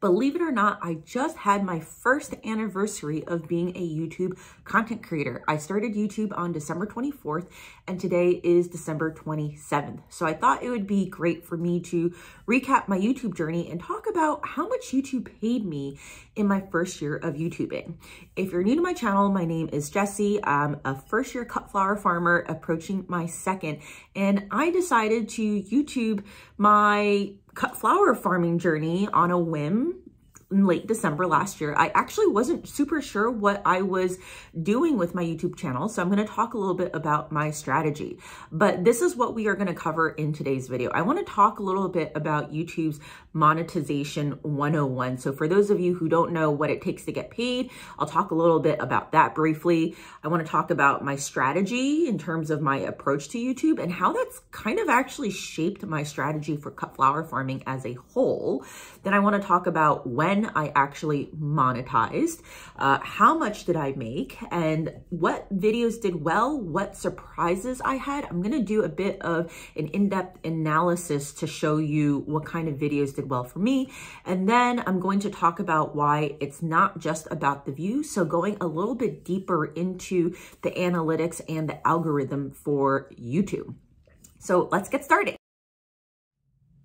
Believe it or not, I just had my first anniversary of being a YouTube content creator. I started YouTube on December 24th and today is December 27th. So I thought it would be great for me to recap my YouTube journey and talk about how much YouTube paid me in my first year of YouTubing. If you're new to my channel, my name is Jessie. I'm a first year cut flower farmer approaching my second and I decided to YouTube my cut flower farming journey on a whim late December last year. I actually wasn't super sure what I was doing with my YouTube channel, so I'm going to talk a little bit about my strategy. But this is what we are going to cover in today's video. I want to talk a little bit about YouTube's monetization 101. So for those of you who don't know what it takes to get paid, I'll talk a little bit about that briefly. I want to talk about my strategy in terms of my approach to YouTube and how that's kind of actually shaped my strategy for cut flower farming as a whole. Then I want to talk about when when I actually monetized, uh, how much did I make, and what videos did well, what surprises I had. I'm going to do a bit of an in-depth analysis to show you what kind of videos did well for me. And then I'm going to talk about why it's not just about the views. So going a little bit deeper into the analytics and the algorithm for YouTube. So let's get started.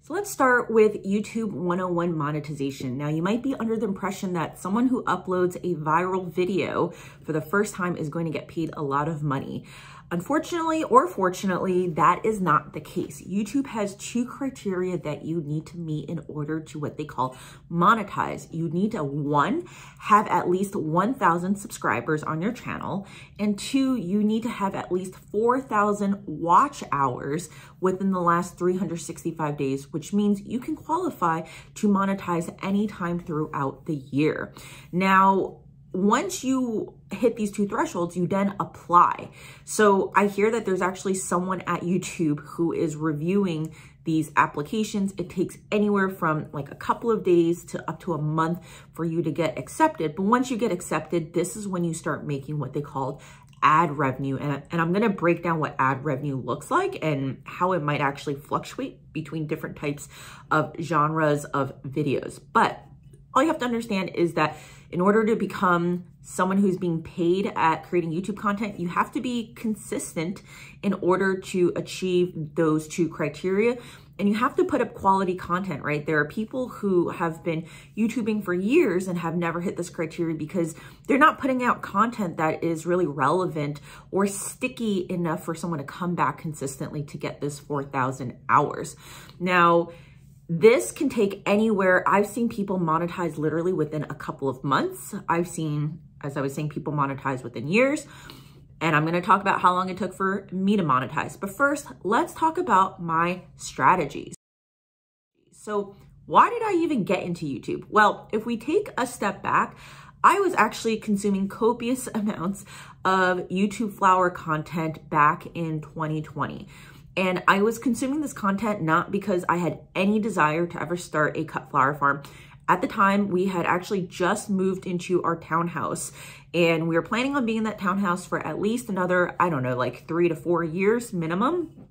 So let's start with YouTube 101 monetization. Now you might be under the impression that someone who uploads a viral video for the first time is going to get paid a lot of money. Unfortunately or fortunately, that is not the case. YouTube has two criteria that you need to meet in order to what they call monetize. You need to one, have at least 1,000 subscribers on your channel, and two, you need to have at least 4,000 watch hours within the last 365 days, which means you can qualify to monetize anytime throughout the year. Now, once you hit these two thresholds, you then apply. So I hear that there's actually someone at YouTube who is reviewing these applications. It takes anywhere from like a couple of days to up to a month for you to get accepted. But once you get accepted, this is when you start making what they call ad revenue. And, and I'm gonna break down what ad revenue looks like and how it might actually fluctuate between different types of genres of videos. But all you have to understand is that in order to become someone who's being paid at creating YouTube content, you have to be consistent in order to achieve those two criteria. And you have to put up quality content, right? There are people who have been YouTubing for years and have never hit this criteria because they're not putting out content that is really relevant or sticky enough for someone to come back consistently to get this 4,000 hours. Now, this can take anywhere. I've seen people monetize literally within a couple of months. I've seen, as I was saying, people monetize within years. And I'm going to talk about how long it took for me to monetize. But first, let's talk about my strategies. So why did I even get into YouTube? Well, if we take a step back, I was actually consuming copious amounts of YouTube flower content back in 2020. And I was consuming this content not because I had any desire to ever start a cut flower farm. At the time, we had actually just moved into our townhouse and we were planning on being in that townhouse for at least another, I don't know, like three to four years minimum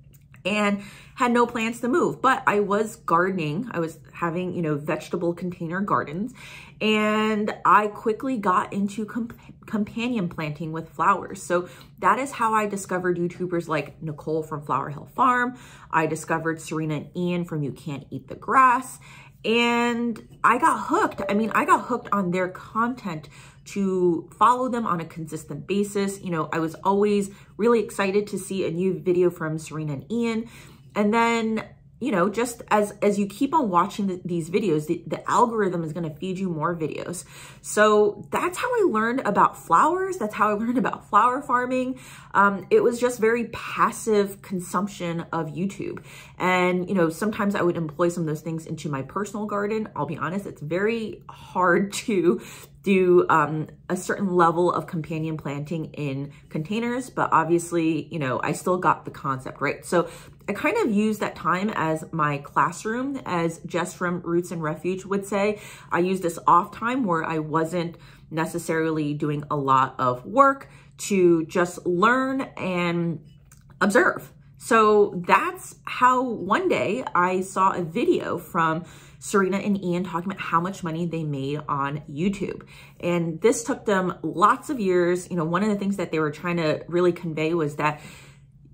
and had no plans to move. But I was gardening. I was having, you know, vegetable container gardens. And I quickly got into comp companion planting with flowers. So that is how I discovered YouTubers like Nicole from Flower Hill Farm. I discovered Serena and Ian from You Can't Eat the Grass. And I got hooked. I mean, I got hooked on their content to follow them on a consistent basis. You know, I was always really excited to see a new video from Serena and Ian. And then you know, just as, as you keep on watching the, these videos, the, the algorithm is going to feed you more videos. So that's how I learned about flowers. That's how I learned about flower farming. Um, it was just very passive consumption of YouTube. And, you know, sometimes I would employ some of those things into my personal garden. I'll be honest, it's very hard to do um, a certain level of companion planting in containers, but obviously, you know, I still got the concept, right? So I kind of used that time as my classroom, as Jess from Roots and Refuge would say. I used this off time where I wasn't necessarily doing a lot of work to just learn and observe. So that's how one day I saw a video from Serena and Ian talking about how much money they made on YouTube. And this took them lots of years. You know, one of the things that they were trying to really convey was that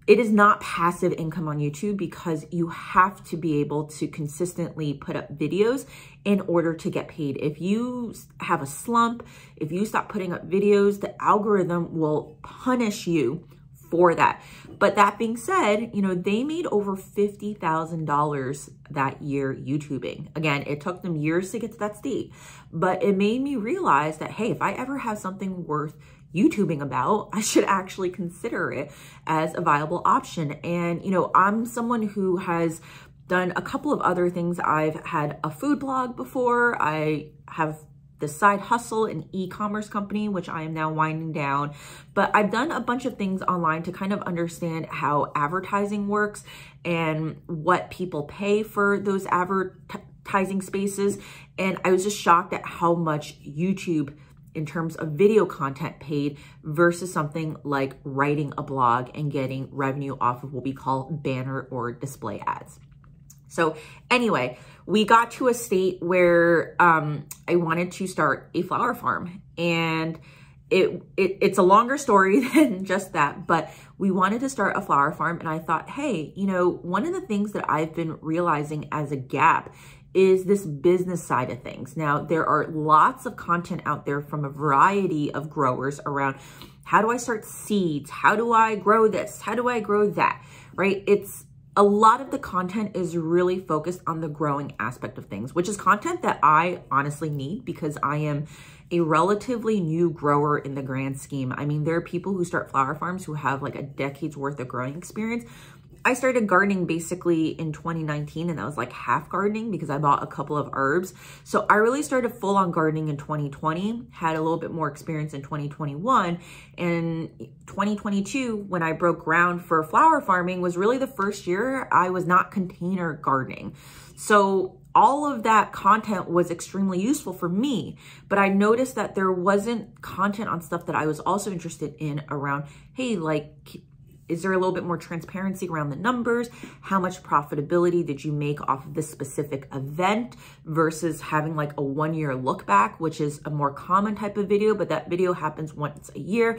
it is not passive income on YouTube because you have to be able to consistently put up videos in order to get paid. If you have a slump, if you stop putting up videos, the algorithm will punish you for that. But that being said, you know, they made over $50,000 that year YouTubing. Again, it took them years to get to that state, but it made me realize that, hey, if I ever have something worth YouTubing about, I should actually consider it as a viable option. And, you know, I'm someone who has done a couple of other things. I've had a food blog before. I have the side hustle, an e-commerce company, which I am now winding down. But I've done a bunch of things online to kind of understand how advertising works and what people pay for those advertising spaces. And I was just shocked at how much YouTube in terms of video content paid versus something like writing a blog and getting revenue off of what we call banner or display ads. So anyway, we got to a state where um, I wanted to start a flower farm and it, it, it's a longer story than just that, but we wanted to start a flower farm and I thought, hey, you know, one of the things that I've been realizing as a gap is this business side of things. Now, there are lots of content out there from a variety of growers around how do I start seeds? How do I grow this? How do I grow that? Right? It's a lot of the content is really focused on the growing aspect of things, which is content that I honestly need because I am a relatively new grower in the grand scheme. I mean, there are people who start flower farms who have like a decade's worth of growing experience. I started gardening basically in 2019 and that was like half gardening because I bought a couple of herbs. So I really started full on gardening in 2020, had a little bit more experience in 2021 and 2022 when I broke ground for flower farming was really the first year I was not container gardening. So all of that content was extremely useful for me, but I noticed that there wasn't content on stuff that I was also interested in around, hey, like is there a little bit more transparency around the numbers? How much profitability did you make off of this specific event versus having like a one year look back, which is a more common type of video, but that video happens once a year.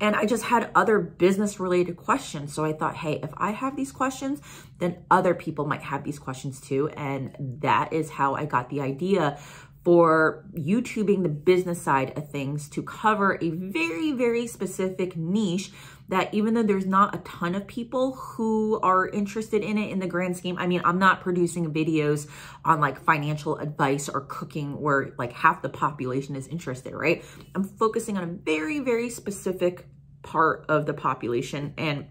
And I just had other business related questions. So I thought, hey, if I have these questions, then other people might have these questions too. And that is how I got the idea for YouTubing the business side of things to cover a very, very specific niche that even though there's not a ton of people who are interested in it in the grand scheme, I mean, I'm not producing videos on like financial advice or cooking where like half the population is interested, right? I'm focusing on a very, very specific part of the population. And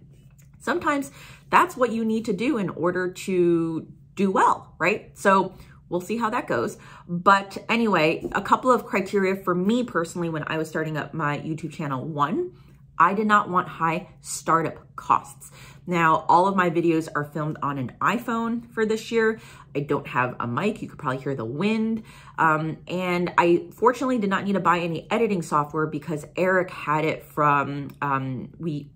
sometimes that's what you need to do in order to do well, right? So We'll see how that goes. But anyway, a couple of criteria for me personally when I was starting up my YouTube channel. One, I did not want high startup costs. Now, all of my videos are filmed on an iPhone for this year. I don't have a mic. You could probably hear the wind. Um, and I fortunately did not need to buy any editing software because Eric had it from, um, we,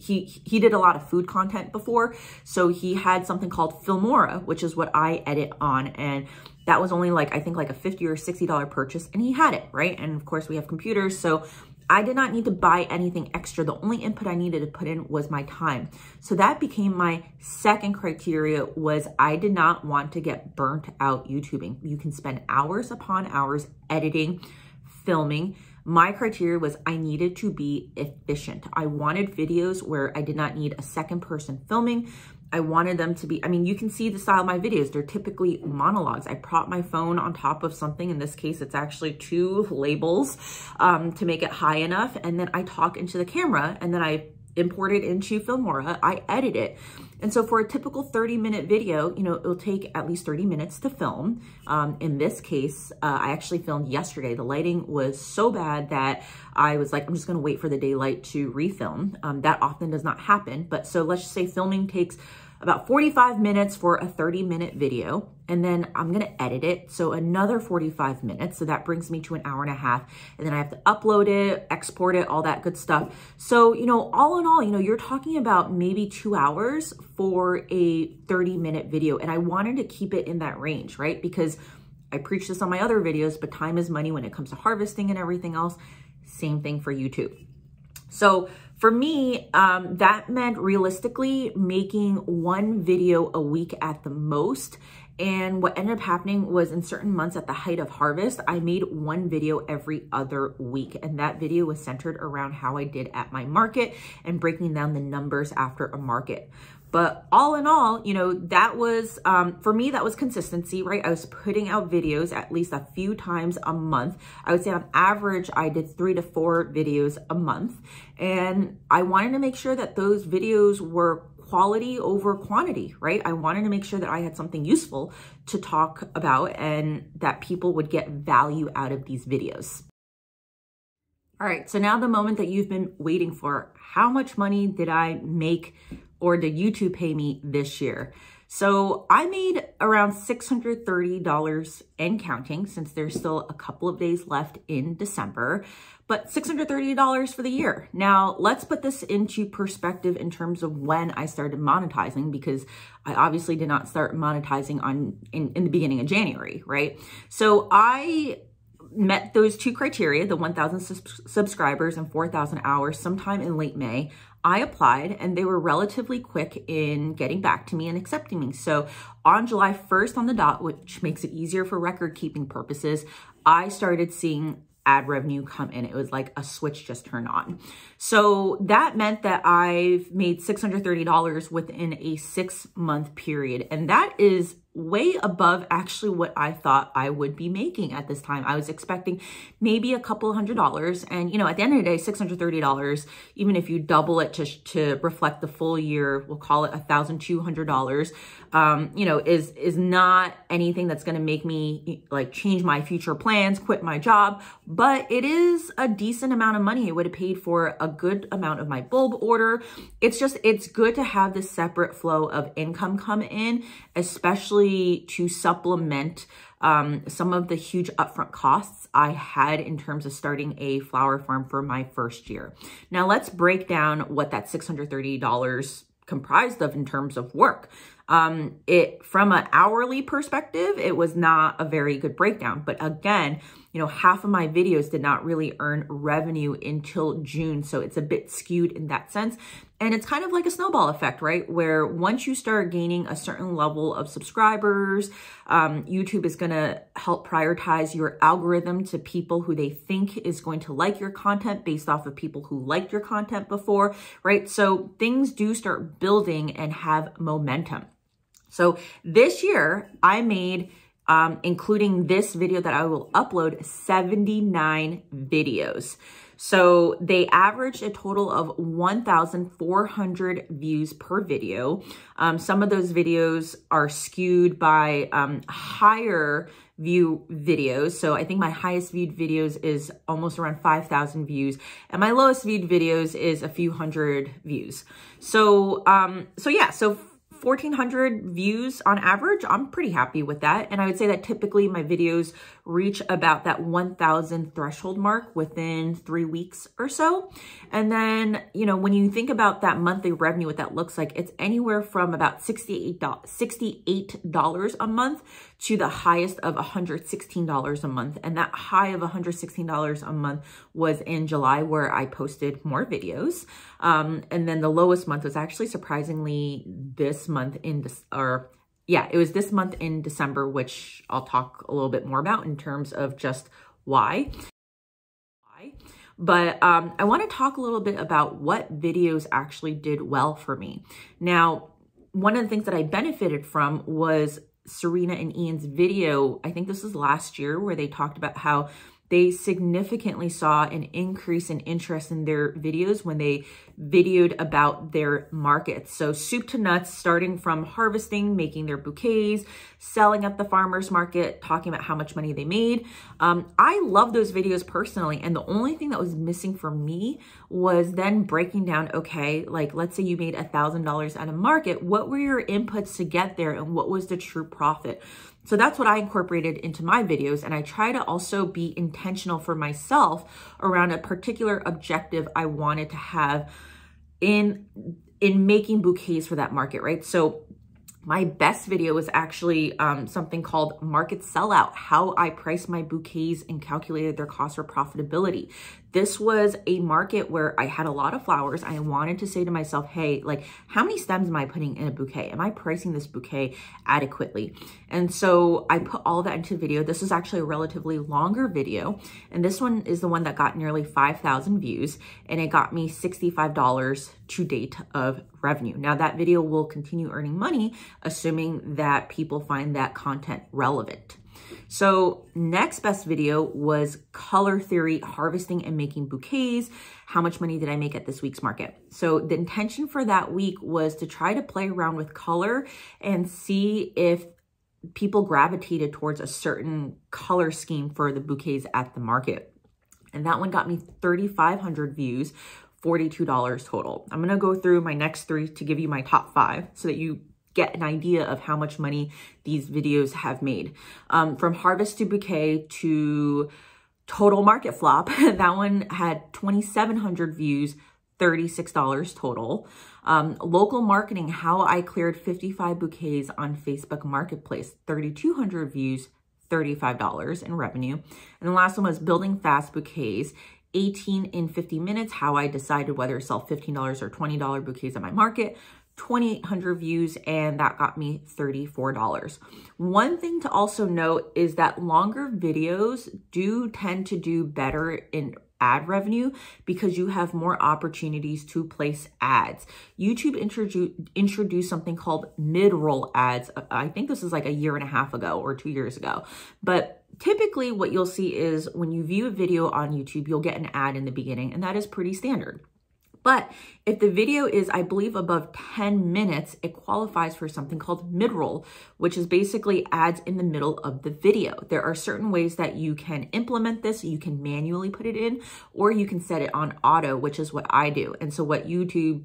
he he did a lot of food content before so he had something called filmora which is what i edit on and that was only like i think like a 50 or 60 dollar purchase and he had it right and of course we have computers so I did not need to buy anything extra. The only input I needed to put in was my time. So that became my second criteria was I did not want to get burnt out YouTubing. You can spend hours upon hours editing, filming, my criteria was I needed to be efficient. I wanted videos where I did not need a second person filming. I wanted them to be, I mean, you can see the style of my videos. They're typically monologues. I prop my phone on top of something. In this case, it's actually two labels um, to make it high enough. And then I talk into the camera and then I import it into Filmora, I edit it. And so for a typical 30 minute video, you know, it'll take at least 30 minutes to film. Um, in this case, uh, I actually filmed yesterday. The lighting was so bad that I was like, I'm just gonna wait for the daylight to refilm. Um, that often does not happen. But so let's just say filming takes about 45 minutes for a 30 minute video. And then I'm gonna edit it. So another 45 minutes. So that brings me to an hour and a half. And then I have to upload it, export it, all that good stuff. So, you know, all in all, you know, you're talking about maybe two hours for a 30 minute video. And I wanted to keep it in that range, right? Because I preach this on my other videos, but time is money when it comes to harvesting and everything else. Same thing for YouTube. So for me, um, that meant realistically making one video a week at the most. And what ended up happening was in certain months at the height of harvest, I made one video every other week. And that video was centered around how I did at my market and breaking down the numbers after a market. But all in all, you know, that was, um, for me, that was consistency, right? I was putting out videos at least a few times a month. I would say on average, I did three to four videos a month. And I wanted to make sure that those videos were quality over quantity, right? I wanted to make sure that I had something useful to talk about and that people would get value out of these videos. All right, so now the moment that you've been waiting for. How much money did I make or did YouTube pay me this year? So I made around $630 and counting since there's still a couple of days left in December, but $630 for the year. Now let's put this into perspective in terms of when I started monetizing because I obviously did not start monetizing on in, in the beginning of January, right? So I met those two criteria, the 1,000 subscribers and 4,000 hours sometime in late May. I applied and they were relatively quick in getting back to me and accepting me. So on July 1st on the dot, which makes it easier for record keeping purposes, I started seeing ad revenue come in. It was like a switch just turned on. So that meant that I've made $630 within a six month period. And that is way above actually what I thought I would be making at this time. I was expecting maybe a couple hundred dollars. And, you know, at the end of the day, $630, even if you double it to, to reflect the full year, we'll call it $1,200, um, you know, is, is not anything that's going to make me like change my future plans, quit my job, but it is a decent amount of money. It would have paid for a good amount of my bulb order. It's just, it's good to have this separate flow of income come in, especially to supplement um, some of the huge upfront costs I had in terms of starting a flower farm for my first year. Now let's break down what that $630 comprised of in terms of work. Um, it from an hourly perspective, it was not a very good breakdown. But again, you know, half of my videos did not really earn revenue until June. So it's a bit skewed in that sense. And it's kind of like a snowball effect, right? Where once you start gaining a certain level of subscribers, um, YouTube is going to help prioritize your algorithm to people who they think is going to like your content based off of people who liked your content before, right? So things do start building and have momentum. So this year I made um, including this video that I will upload, 79 videos. So they averaged a total of 1,400 views per video. Um, some of those videos are skewed by um, higher view videos. So I think my highest viewed videos is almost around 5,000 views and my lowest viewed videos is a few hundred views. So, um, so yeah, so 1400 views on average, I'm pretty happy with that. And I would say that typically my videos reach about that 1000 threshold mark within three weeks or so. And then, you know, when you think about that monthly revenue, what that looks like, it's anywhere from about $68, $68 a month to the highest of $116 a month. And that high of $116 a month was in July where I posted more videos. Um, and then the lowest month was actually surprisingly this month in or yeah, it was this month in December, which I'll talk a little bit more about in terms of just why. Why? But um, I want to talk a little bit about what videos actually did well for me. Now, one of the things that I benefited from was Serena and Ian's video. I think this was last year where they talked about how they significantly saw an increase in interest in their videos when they videoed about their markets. So soup to nuts, starting from harvesting, making their bouquets, selling at the farmer's market, talking about how much money they made. Um, I love those videos personally. And the only thing that was missing for me was then breaking down, okay, like let's say you made a $1,000 at a market, what were your inputs to get there and what was the true profit? So that's what I incorporated into my videos. And I try to also be intentional for myself around a particular objective I wanted to have in, in making bouquets for that market, right? So my best video was actually um, something called Market Sellout, how I priced my bouquets and calculated their cost for profitability. This was a market where I had a lot of flowers. I wanted to say to myself, hey, like, how many stems am I putting in a bouquet? Am I pricing this bouquet adequately? And so I put all that into video. This is actually a relatively longer video. And this one is the one that got nearly 5,000 views and it got me $65 to date of revenue. Now that video will continue earning money, assuming that people find that content relevant. So next best video was color theory, harvesting and making bouquets. How much money did I make at this week's market? So the intention for that week was to try to play around with color and see if people gravitated towards a certain color scheme for the bouquets at the market. And that one got me 3,500 views, $42 total. I'm to go through my next three to give you my top five so that you get an idea of how much money these videos have made. Um, from Harvest to Bouquet to Total Market Flop, that one had 2,700 views, $36 total. Um, local marketing, how I cleared 55 bouquets on Facebook Marketplace, 3,200 views, $35 in revenue. And the last one was building fast bouquets, 18 in 50 minutes, how I decided whether to sell $15 or $20 bouquets at my market, 2,800 views and that got me $34. One thing to also note is that longer videos do tend to do better in ad revenue because you have more opportunities to place ads. YouTube introduced introduced something called mid-roll ads. Uh, I think this is like a year and a half ago or two years ago. But typically what you'll see is when you view a video on YouTube, you'll get an ad in the beginning and that is pretty standard. But if the video is, I believe, above 10 minutes, it qualifies for something called mid-roll, which is basically ads in the middle of the video. There are certain ways that you can implement this. You can manually put it in, or you can set it on auto, which is what I do. And so what YouTube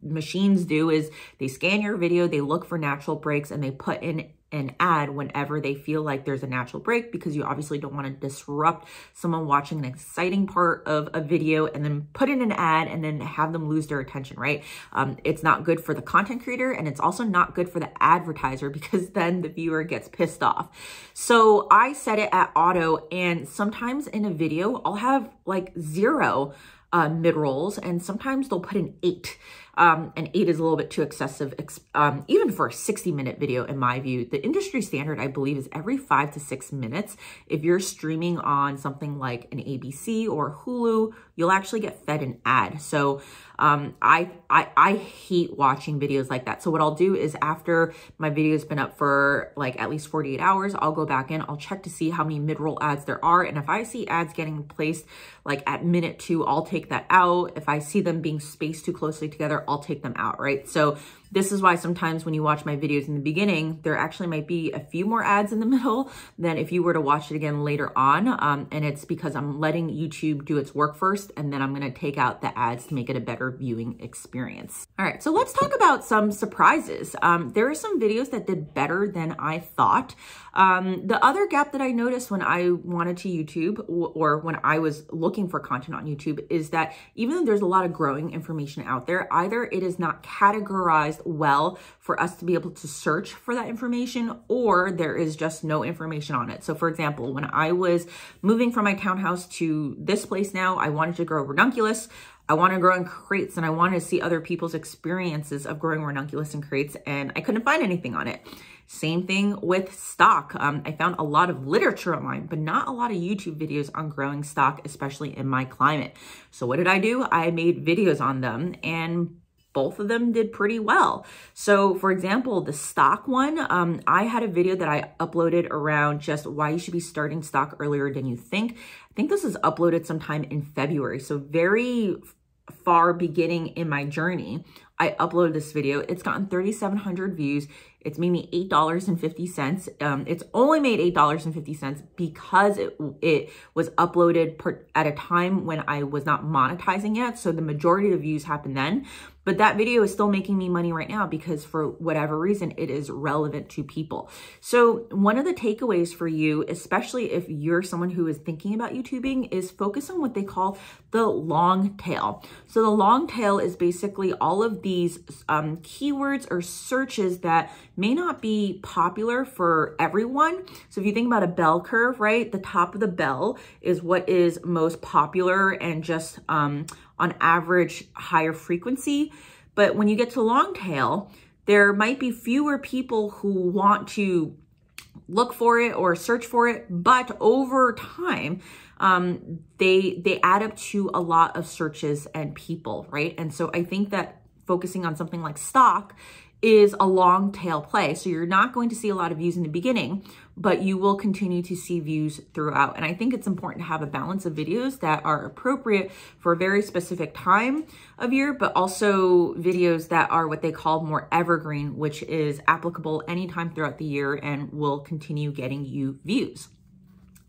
machines do is they scan your video, they look for natural breaks, and they put in an ad whenever they feel like there's a natural break because you obviously don't want to disrupt someone watching an exciting part of a video and then put in an ad and then have them lose their attention, right? Um, it's not good for the content creator and it's also not good for the advertiser because then the viewer gets pissed off. So I set it at auto and sometimes in a video, I'll have like zero uh, mid rolls and sometimes they'll put an eight. Um, and eight is a little bit too excessive, um, even for a 60 minute video in my view. The industry standard, I believe, is every five to six minutes. If you're streaming on something like an ABC or Hulu, you'll actually get fed an ad. So um, I, I, I hate watching videos like that. So what I'll do is after my video has been up for like at least 48 hours, I'll go back in, I'll check to see how many mid-roll ads there are. And if I see ads getting placed like at minute two, I'll take that out. If I see them being spaced too closely together, I'll take them out, right? So this is why sometimes when you watch my videos in the beginning, there actually might be a few more ads in the middle than if you were to watch it again later on. Um, and it's because I'm letting YouTube do its work first, and then I'm gonna take out the ads to make it a better viewing experience. All right, so let's talk about some surprises. Um, there are some videos that did better than I thought. Um, the other gap that I noticed when I wanted to YouTube or when I was looking for content on YouTube is that even though there's a lot of growing information out there, either it is not categorized well for us to be able to search for that information or there is just no information on it. So for example, when I was moving from my townhouse to this place now, I wanted to grow ranunculus. I want to grow in crates and I wanted to see other people's experiences of growing ranunculus in crates and I couldn't find anything on it. Same thing with stock. Um, I found a lot of literature online, but not a lot of YouTube videos on growing stock, especially in my climate. So what did I do? I made videos on them and both of them did pretty well. So for example, the stock one, um, I had a video that I uploaded around just why you should be starting stock earlier than you think. I think this is uploaded sometime in February. So very far beginning in my journey, I uploaded this video. It's gotten 3,700 views. It's made me $8.50. Um, it's only made $8.50 because it, it was uploaded per, at a time when I was not monetizing yet. So the majority of views happened then. But that video is still making me money right now because for whatever reason, it is relevant to people. So one of the takeaways for you, especially if you're someone who is thinking about YouTubing, is focus on what they call the long tail. So the long tail is basically all of these um, keywords or searches that may not be popular for everyone. So if you think about a bell curve, right, the top of the bell is what is most popular and just um, on average higher frequency. But when you get to long tail, there might be fewer people who want to look for it or search for it, but over time, um, they they add up to a lot of searches and people, right? And so I think that focusing on something like stock is a long tail play. So you're not going to see a lot of views in the beginning, but you will continue to see views throughout. And I think it's important to have a balance of videos that are appropriate for a very specific time of year, but also videos that are what they call more evergreen, which is applicable anytime throughout the year and will continue getting you views.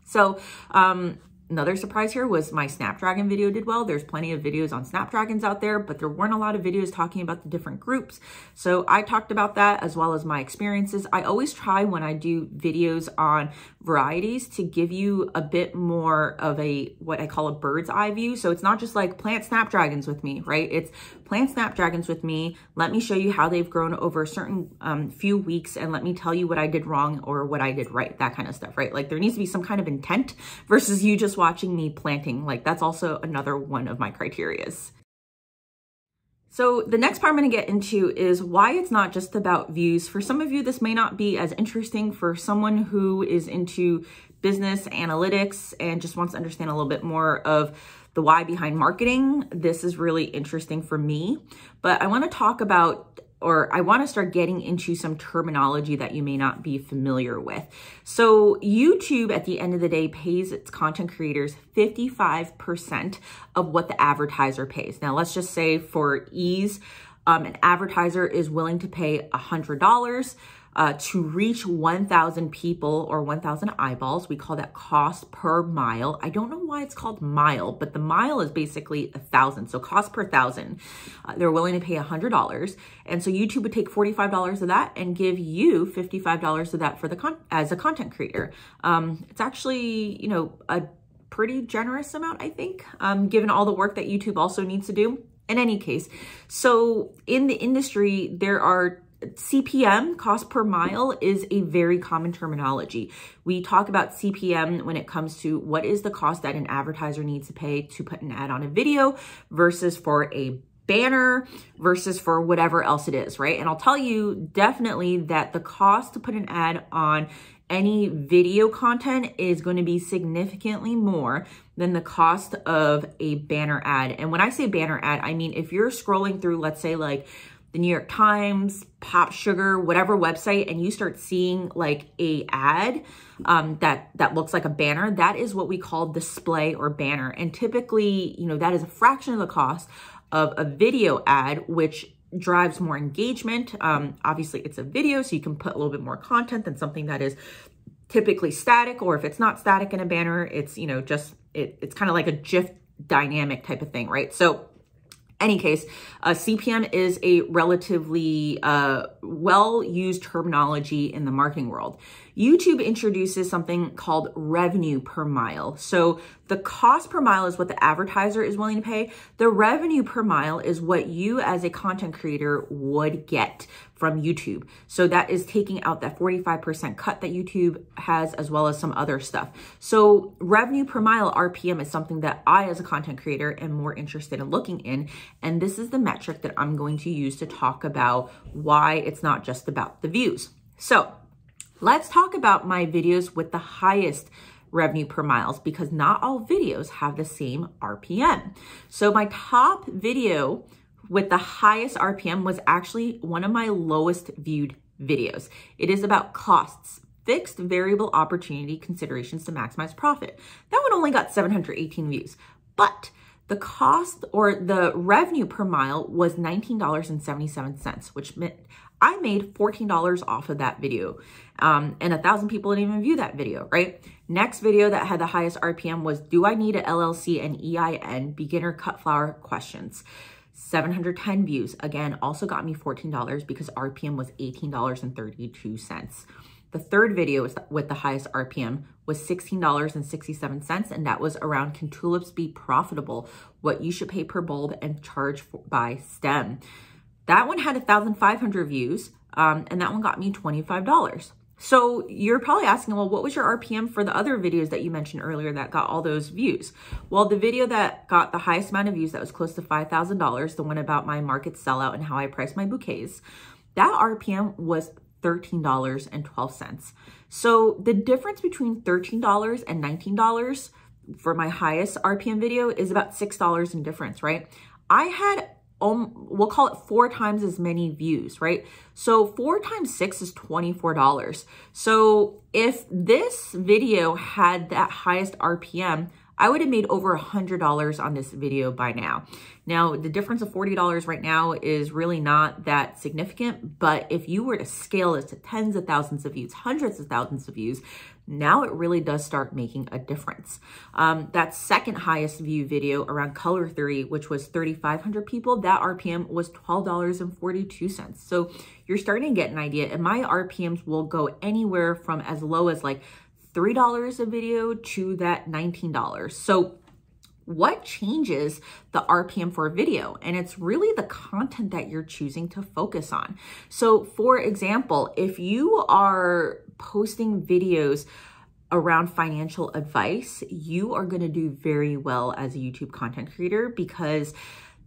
So um, Another surprise here was my Snapdragon video did well. There's plenty of videos on Snapdragons out there, but there weren't a lot of videos talking about the different groups. So I talked about that as well as my experiences. I always try when I do videos on varieties to give you a bit more of a, what I call a bird's eye view. So it's not just like plant Snapdragons with me, right? It's plant Snapdragons with me. Let me show you how they've grown over a certain um, few weeks and let me tell you what I did wrong or what I did right, that kind of stuff, right? Like there needs to be some kind of intent versus you just watching me planting. Like that's also another one of my criterias. So the next part I'm going to get into is why it's not just about views. For some of you, this may not be as interesting. For someone who is into business analytics and just wants to understand a little bit more of the why behind marketing, this is really interesting for me. But I want to talk about or I want to start getting into some terminology that you may not be familiar with. So YouTube at the end of the day pays its content creators 55% of what the advertiser pays. Now let's just say for ease, um, an advertiser is willing to pay $100 uh, to reach 1,000 people or 1,000 eyeballs. We call that cost per mile. I don't know why it's called mile, but the mile is basically a thousand. So cost per thousand, uh, they're willing to pay $100. And so YouTube would take $45 of that and give you $55 of that for the con as a content creator. Um, it's actually, you know, a pretty generous amount, I think, um, given all the work that YouTube also needs to do. In any case, so in the industry, there are CPM, cost per mile, is a very common terminology. We talk about CPM when it comes to what is the cost that an advertiser needs to pay to put an ad on a video versus for a banner versus for whatever else it is, right? And I'll tell you definitely that the cost to put an ad on any video content is going to be significantly more than the cost of a banner ad. And when I say banner ad, I mean if you're scrolling through, let's say like the New York Times, Pop Sugar, whatever website, and you start seeing like a ad um, that that looks like a banner, that is what we call display or banner. And typically, you know, that is a fraction of the cost of a video ad, which drives more engagement. Um, obviously, it's a video, so you can put a little bit more content than something that is typically static, or if it's not static in a banner, it's, you know, just, it, it's kind of like a GIF dynamic type of thing, right? So any case, uh, CPM is a relatively uh, well-used terminology in the marketing world. YouTube introduces something called revenue per mile. So the cost per mile is what the advertiser is willing to pay. The revenue per mile is what you as a content creator would get from YouTube. So that is taking out that 45% cut that YouTube has as well as some other stuff. So revenue per mile RPM is something that I as a content creator am more interested in looking in. And this is the metric that I'm going to use to talk about why it's not just about the views. So let's talk about my videos with the highest revenue per miles because not all videos have the same RPM. So my top video with the highest RPM was actually one of my lowest viewed videos. It is about costs, fixed variable opportunity considerations to maximize profit. That one only got 718 views, but the cost or the revenue per mile was $19.77, which meant I made $14 off of that video. Um, and a thousand people didn't even view that video, right? Next video that had the highest RPM was, do I need a LLC and EIN beginner cut flower questions? 710 views. Again, also got me $14 because RPM was $18.32. The third video with the highest RPM was $16.67, and that was around Can Tulips Be Profitable? What you should pay per bulb and charge for, by stem. That one had 1,500 views, um, and that one got me $25. So you're probably asking, well, what was your RPM for the other videos that you mentioned earlier that got all those views? Well, the video that got the highest amount of views, that was close to $5,000, the one about my market sellout and how I price my bouquets, that RPM was $13.12. So the difference between $13 and $19 for my highest RPM video is about $6 in difference, right? I had um, we'll call it four times as many views, right? So four times six is $24. So if this video had that highest RPM, I would have made over a $100 on this video by now. Now, the difference of $40 right now is really not that significant, but if you were to scale this to tens of thousands of views, hundreds of thousands of views, now it really does start making a difference. Um, that second highest view video around color theory, which was 3,500 people, that RPM was $12.42. So you're starting to get an idea and my RPMs will go anywhere from as low as like $3 a video to that $19. So what changes the RPM for a video? And it's really the content that you're choosing to focus on. So for example, if you are posting videos around financial advice, you are going to do very well as a YouTube content creator because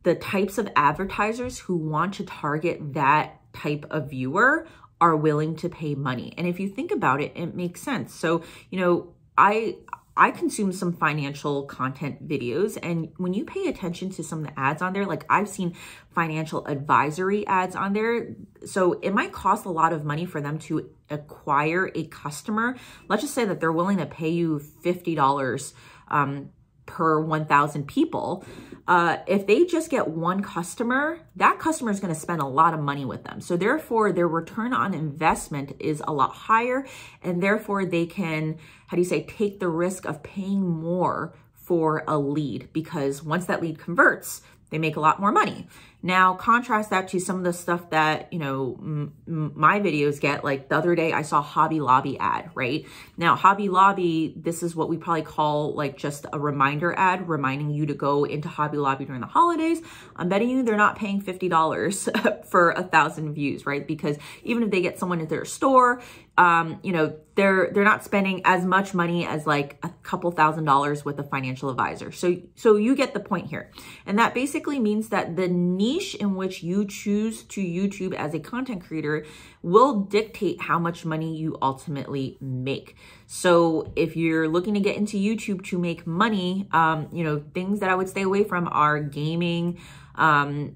the types of advertisers who want to target that type of viewer are willing to pay money. And if you think about it, it makes sense. So, you know, I I consume some financial content videos and when you pay attention to some of the ads on there, like I've seen financial advisory ads on there. So it might cost a lot of money for them to acquire a customer. Let's just say that they're willing to pay you $50 um, per 1,000 people, uh, if they just get one customer, that customer is going to spend a lot of money with them. So therefore, their return on investment is a lot higher, and therefore they can, how do you say, take the risk of paying more for a lead because once that lead converts, they make a lot more money. Now, contrast that to some of the stuff that, you know, my videos get. Like the other day, I saw Hobby Lobby ad, right? Now, Hobby Lobby, this is what we probably call like just a reminder ad, reminding you to go into Hobby Lobby during the holidays. I'm betting you they're not paying $50 for a thousand views, right? Because even if they get someone at their store, um, you know, they're they're not spending as much money as like a couple thousand dollars with a financial advisor. So so you get the point here. And that basically means that the niche in which you choose to YouTube as a content creator will dictate how much money you ultimately make. So if you're looking to get into YouTube to make money, um, you know, things that I would stay away from are gaming, um,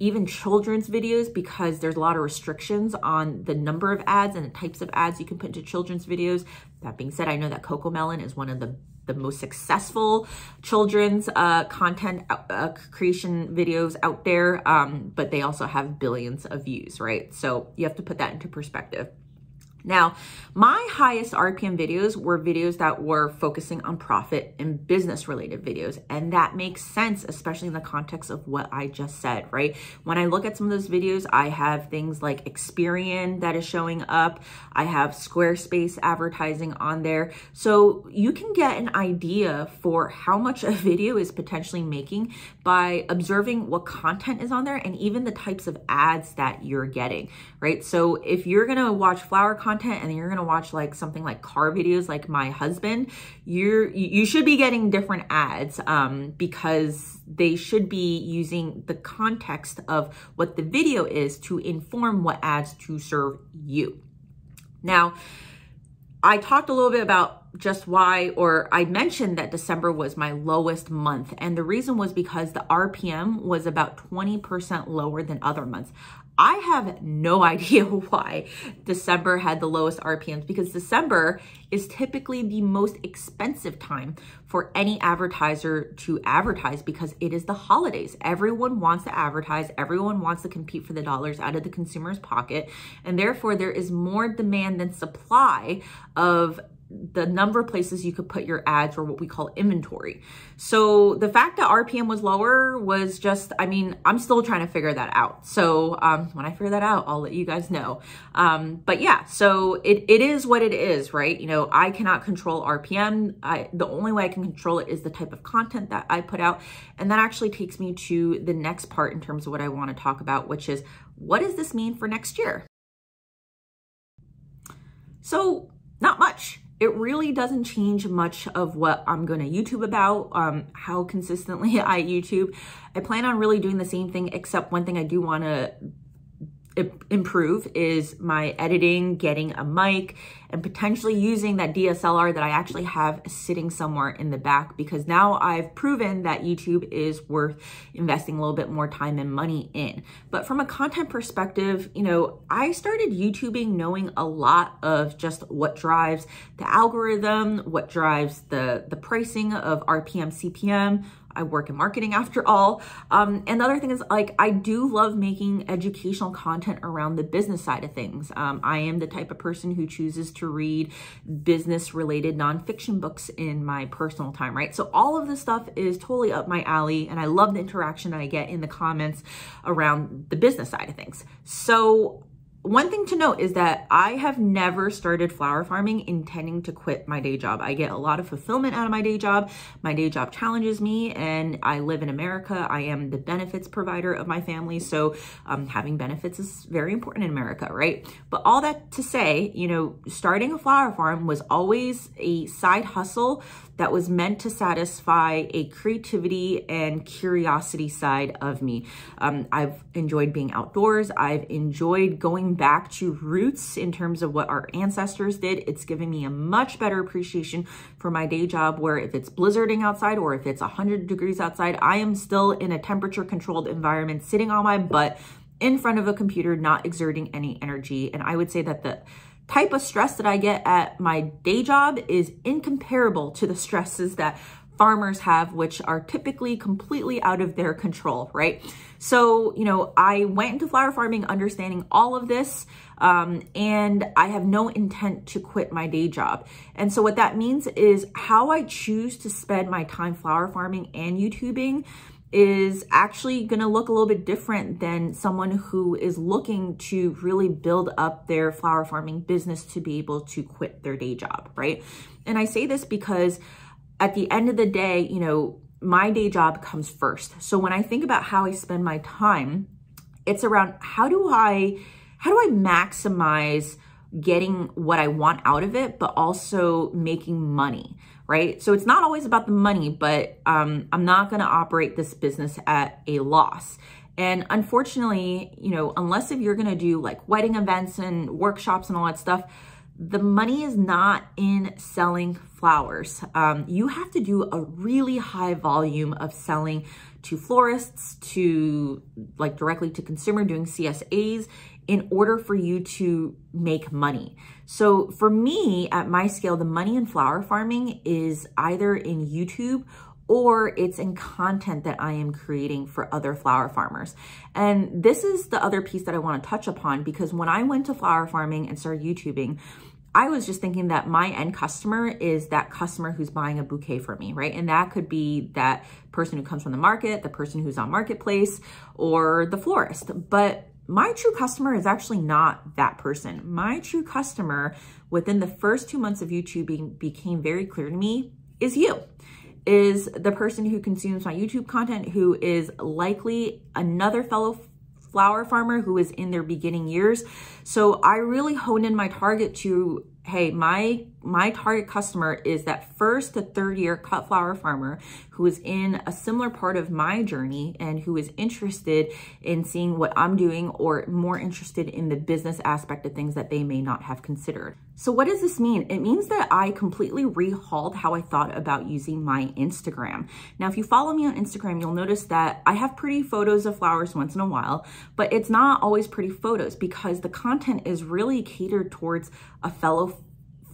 even children's videos because there's a lot of restrictions on the number of ads and the types of ads you can put into children's videos. That being said, I know that CoComelon is one of the the most successful children's uh, content uh, uh, creation videos out there, um, but they also have billions of views, right? So you have to put that into perspective. Now, my highest RPM videos were videos that were focusing on profit and business related videos. And that makes sense, especially in the context of what I just said, right? When I look at some of those videos, I have things like Experian that is showing up. I have Squarespace advertising on there. So you can get an idea for how much a video is potentially making by observing what content is on there and even the types of ads that you're getting, right? So if you're to watch flower content, content and you're going to watch like something like car videos like my husband, you're you should be getting different ads um, because they should be using the context of what the video is to inform what ads to serve you. Now, I talked a little bit about just why, or I mentioned that December was my lowest month. And the reason was because the RPM was about 20% lower than other months. I have no idea why December had the lowest RPMs because December is typically the most expensive time for any advertiser to advertise because it is the holidays. Everyone wants to advertise, everyone wants to compete for the dollars out of the consumer's pocket, and therefore there is more demand than supply of the number of places you could put your ads or what we call inventory. So the fact that RPM was lower was just, I mean, I'm still trying to figure that out. So um, when I figure that out, I'll let you guys know. Um, but yeah, so it, it is what it is, right? You know, I cannot control RPM. I, the only way I can control it is the type of content that I put out. And that actually takes me to the next part in terms of what I want to talk about, which is what does this mean for next year? So not much it really doesn't change much of what I'm going to YouTube about, um, how consistently I YouTube. I plan on really doing the same thing, except one thing I do want to improve is my editing, getting a mic, and potentially using that DSLR that I actually have sitting somewhere in the back because now I've proven that YouTube is worth investing a little bit more time and money in. But from a content perspective, you know, I started YouTubing knowing a lot of just what drives the algorithm, what drives the, the pricing of RPM, CPM, I work in marketing after all. Um, and the other thing is like, I do love making educational content around the business side of things. Um, I am the type of person who chooses to read business related nonfiction books in my personal time, right? So all of this stuff is totally up my alley and I love the interaction I get in the comments around the business side of things. So one thing to note is that I have never started flower farming intending to quit my day job. I get a lot of fulfillment out of my day job. My day job challenges me and I live in America. I am the benefits provider of my family. So um, having benefits is very important in America, right? But all that to say, you know, starting a flower farm was always a side hustle that was meant to satisfy a creativity and curiosity side of me. Um, I've enjoyed being outdoors. I've enjoyed going back to roots in terms of what our ancestors did. It's given me a much better appreciation for my day job where if it's blizzarding outside or if it's 100 degrees outside, I am still in a temperature controlled environment sitting on my butt in front of a computer, not exerting any energy. And I would say that the type of stress that I get at my day job is incomparable to the stresses that farmers have, which are typically completely out of their control, right? So, you know, I went into flower farming understanding all of this, um, and I have no intent to quit my day job. And so what that means is how I choose to spend my time flower farming and YouTubing is actually going to look a little bit different than someone who is looking to really build up their flower farming business to be able to quit their day job, right? And I say this because at the end of the day, you know, my day job comes first. So when I think about how I spend my time, it's around how do I how do I maximize getting what I want out of it, but also making money, right? So it's not always about the money, but um, I'm not going to operate this business at a loss. And unfortunately, you know, unless if you're going to do like wedding events and workshops and all that stuff, the money is not in selling flowers. Um, you have to do a really high volume of selling to florists, to like directly to consumer doing CSAs in order for you to make money. So for me, at my scale, the money in flower farming is either in YouTube or it's in content that I am creating for other flower farmers. And this is the other piece that I want to touch upon because when I went to flower farming and started YouTubing, I was just thinking that my end customer is that customer who's buying a bouquet for me, right? And that could be that person who comes from the market, the person who's on marketplace, or the florist. But my true customer is actually not that person. My true customer within the first two months of YouTube became very clear to me is you is the person who consumes my YouTube content who is likely another fellow flower farmer who is in their beginning years. So I really honed in my target to, hey, my my target customer is that first to third year cut flower farmer who is in a similar part of my journey and who is interested in seeing what I'm doing or more interested in the business aspect of things that they may not have considered. So what does this mean? It means that I completely rehauled how I thought about using my Instagram. Now, if you follow me on Instagram, you'll notice that I have pretty photos of flowers once in a while, but it's not always pretty photos because the content is really catered towards a fellow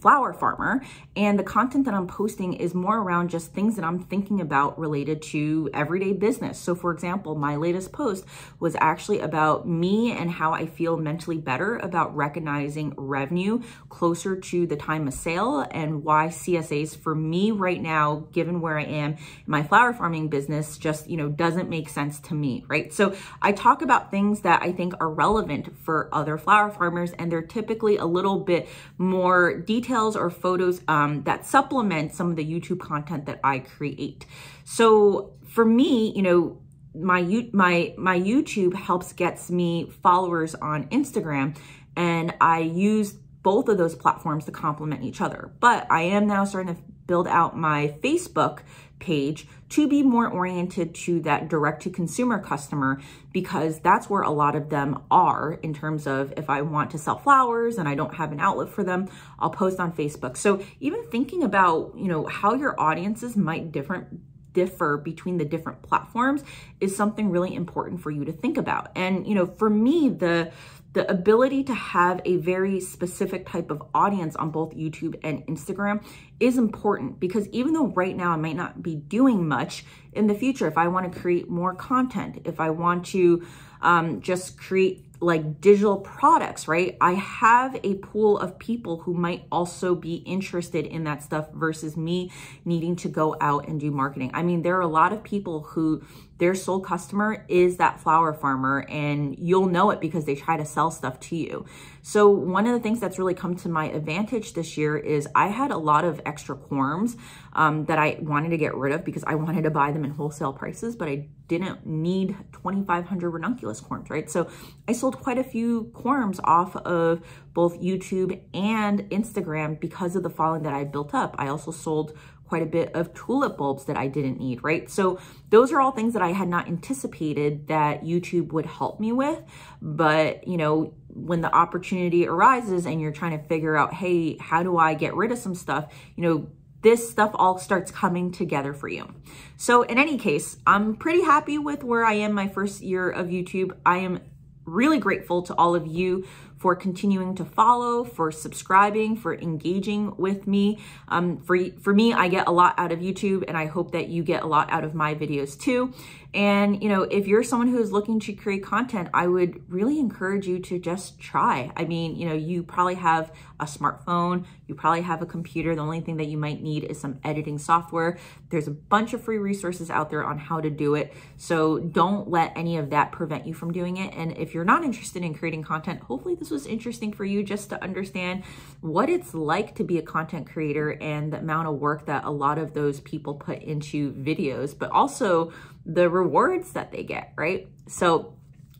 flower farmer. And the content that I'm posting is more around just things that I'm thinking about related to everyday business. So for example, my latest post was actually about me and how I feel mentally better about recognizing revenue closer to the time of sale and why CSAs for me right now, given where I am in my flower farming business, just, you know, doesn't make sense to me, right? So I talk about things that I think are relevant for other flower farmers and they're typically a little bit more detailed details or photos um, that supplement some of the YouTube content that I create. So for me, you know, my my my YouTube helps gets me followers on Instagram and I use both of those platforms to complement each other. But I am now starting to build out my Facebook page to be more oriented to that direct to consumer customer because that's where a lot of them are in terms of if I want to sell flowers and I don't have an outlet for them, I'll post on Facebook. So even thinking about, you know, how your audiences might different differ between the different platforms is something really important for you to think about. And, you know, for me, the the ability to have a very specific type of audience on both YouTube and Instagram is important because even though right now I might not be doing much in the future, if I want to create more content, if I want to um, just create like digital products, right? I have a pool of people who might also be interested in that stuff versus me needing to go out and do marketing. I mean, there are a lot of people who their sole customer is that flower farmer and you'll know it because they try to sell stuff to you. So one of the things that's really come to my advantage this year is I had a lot of extra corms um, that I wanted to get rid of because I wanted to buy them in wholesale prices, but I didn't need 2,500 ranunculus corms, right? So I sold quite a few corms off of both YouTube and Instagram because of the following that I built up. I also sold quite a bit of tulip bulbs that I didn't need, right? So those are all things that I had not anticipated that YouTube would help me with. But, you know, when the opportunity arises and you're trying to figure out, hey, how do I get rid of some stuff? You know, this stuff all starts coming together for you. So in any case, I'm pretty happy with where I am my first year of YouTube. I am really grateful to all of you for continuing to follow, for subscribing, for engaging with me. Um, for, for me, I get a lot out of YouTube and I hope that you get a lot out of my videos too. And, you know, if you're someone who is looking to create content, I would really encourage you to just try. I mean, you know, you probably have a smartphone, you probably have a computer. The only thing that you might need is some editing software. There's a bunch of free resources out there on how to do it. So don't let any of that prevent you from doing it. And if you're not interested in creating content, hopefully this was interesting for you just to understand what it's like to be a content creator and the amount of work that a lot of those people put into videos, but also the rewards that they get, right? So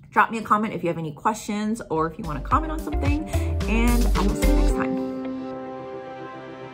drop me a comment if you have any questions or if you want to comment on something, and I will see you next time.